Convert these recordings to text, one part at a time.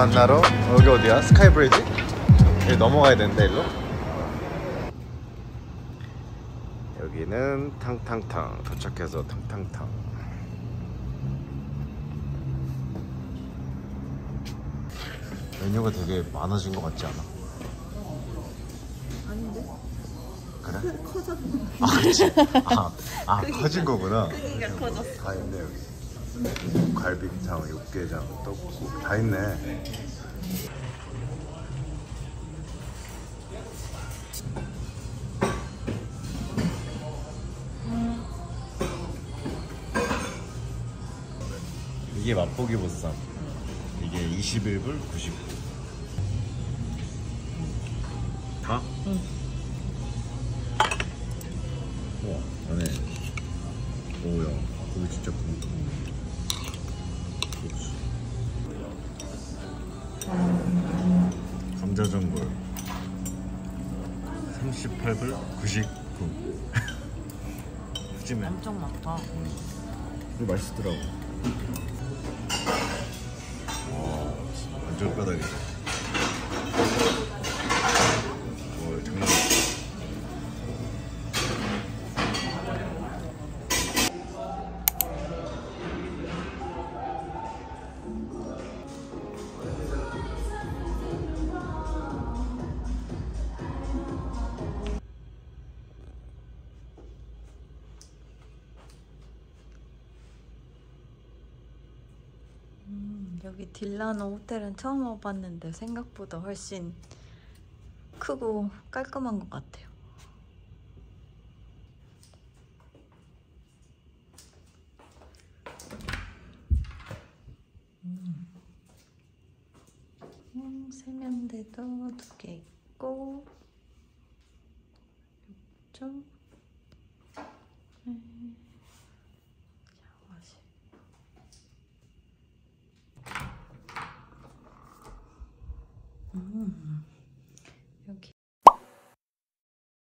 만나러 여기 어디야? 스카이 브리지? 여기 넘어가야 되는데 일로 여기는 탕탕탕 도착해서 탕탕탕 메뉴가 되게 많아진 것 같지 않아? 아닌데? 그래? 커졌어. 아, 그치? 아, 아 커진 거구나 크기가 커졌어. 다 있네 여기 갈비탕, 육개장, 떡국. 다 있네. 이게 맛보기 보쌈. 이게 21불 99 다? 응. 우와 안에 오야. 고기 진짜 큰국 감자전골 38불 99 푸짐해 엄청 많다. 이거 맛있더라고. 와 완전 뼈다귀 여기 딜라노 호텔은 처음 와봤는데 생각보다 훨씬 크고 깔끔한 것 같아요. 음. 음, 세면대도 두 개 있고 좀 음, 음, 여기.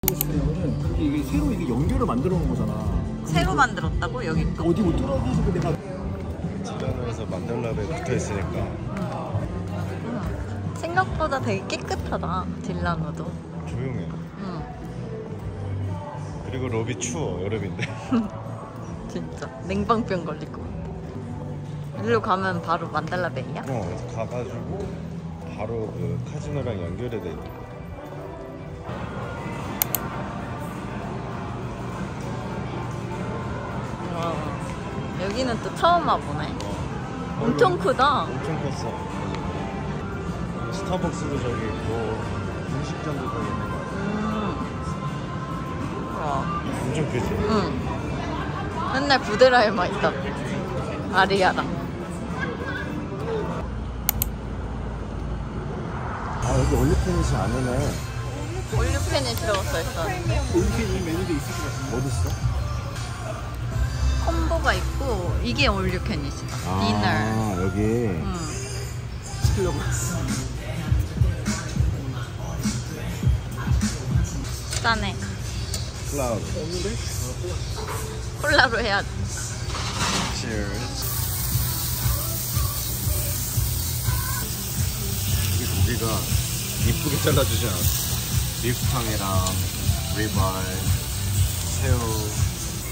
이게, 이게 새로 이게 연결을 만들어 놓은 거잖아. 새로 만들었다고? 여기 또? 어디 못 뚫어가지고 내가. 딜라노에서 만달라에 붙어 있으니까. 생각보다 되게 깨끗하다 딜라노도. 조용해. 응. 그리고 로비 추워 여름인데. 진짜. 냉방병 걸릴 것 같아 일로 가면 바로 만달라 베이야? 어 가가지고 바로 그 카지노랑 연결이 돼 있는 와 여기는 또 처음 와보네 어. 엄청 크다 엄청 컸어 스타벅스도 저기 있고 음식점도 저기 있는 거 같아 음. 와 엄청 크지? 응. 맨날 부데라에만 있다 아리아랑 아 여기 올리페니시 아니네 올류펜이라고 써있었는데 이렇게 이 메뉴도 있을 것 같은데. 어딨어? 콤보가 있고 이게 올류캔이시다 디너 아 여기 응. 시키려고 했어. 싸네 없는데? 콜라로 해야지 Cheers 이 고기가 이쁘게 잘라주지 않았어 비프탕이랑 리바이 새우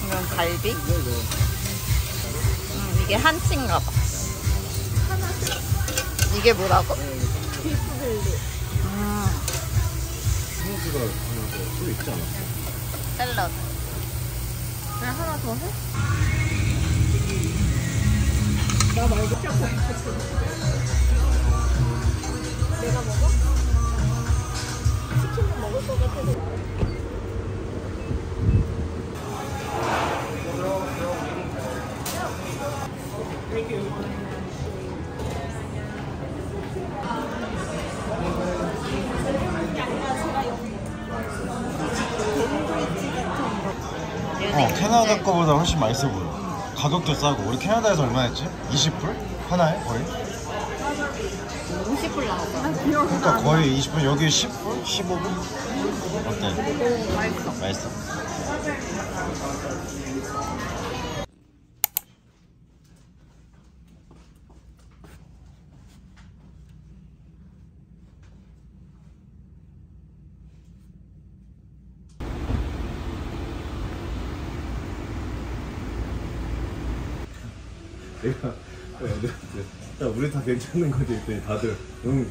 이건 갈비? 음, 이게 한치인가 봐. 이게 뭐라고? 음, 스모즈가 또 있지 않았어? 샐러드. 그냥 하나 더 해? 나 말고 내가 먹어? 치킨은 먹을 것 같아서. 어 캐나다 거보다 훨씬 맛있어 보여 가격도 싸고 우리 캐나다에서 얼마 했지? 20불? 하나에 거의? 20분 나왔어. 아, 그러니까 거의 20분 여기 10, 15분? 어때? 오, 맛있어. 맛있어? 내가 야 우리 다 괜찮은 거지 했더니 다들 응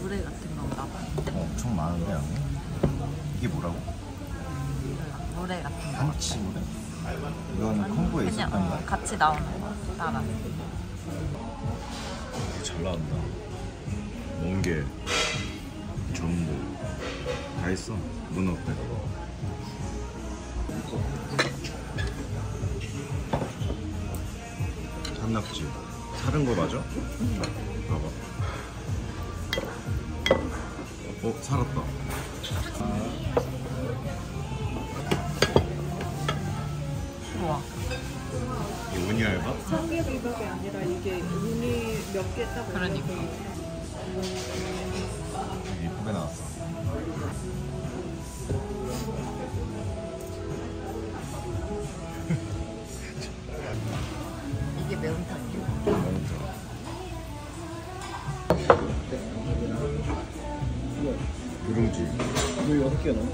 물회 같은 건가 봐. 어, 엄청 많은데 양이 이게 뭐라고? 물회 같은 거. 한치 물에? 이건 콤보에 그냥 있었던 어, 거야 같이 나오는 거. 따라. 잘 나온다 멍게 전복 다 있어 문어 회 산낙지 사는 거 맞아? 봐봐 어 살았다 우와. 이 운이 알바? 성게비빔이 아니라 이게 눈이 몇개딱 그러니까. 예쁘게 나왔어 이게 매운탕이야. 너무 좋아 누룽지 왜 여섯 개 넣어?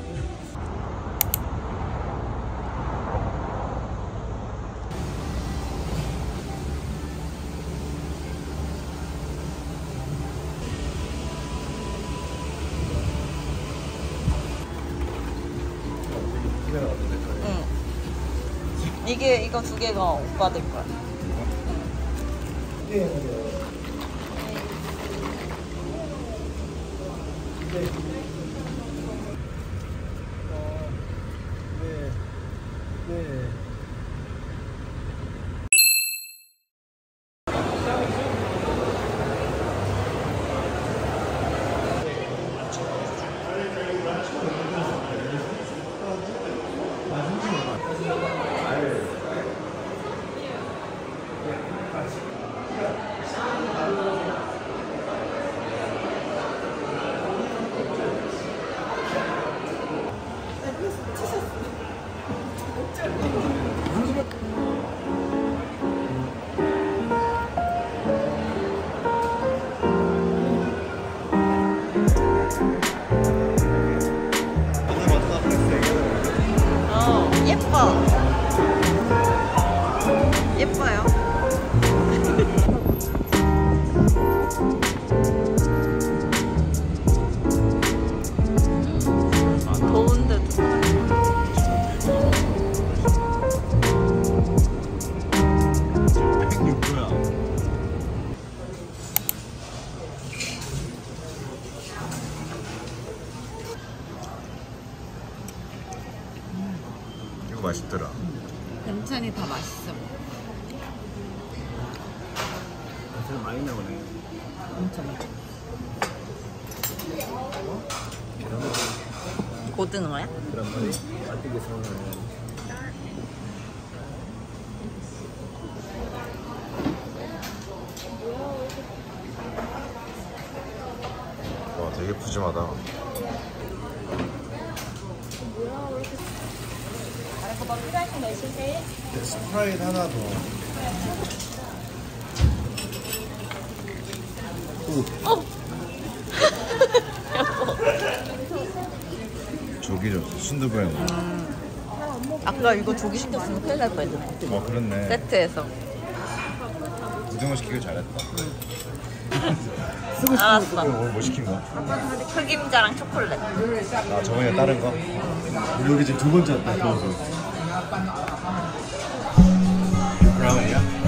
응. 이게 이거 두 개가 오빠들 거야. 어, 이거 맛있더라 괜찮이 다 맛있어. 사실 많이 나오네. 엄청. 고등어야? 그런 말이 맛있게 서는 와 되게 푸짐하다 스프라이트 하나 더 저기 저 순두부에 아까 이거 조기 시켰으면 큰일 날 뻔했네. 어 그렇네 세트에서. 고등어 시키길 잘했다 알았어. 오늘 뭐 시킨 거야? 흑임자랑 초콜릿. 아 저번에 다른 거? 여기 지금 두 번째 왔다 그래서 브라운이야?